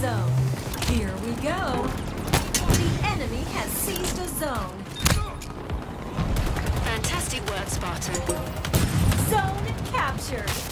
zone. Here we go. The enemy has seized a zone. Fantastic work, Spartan. Zone captured.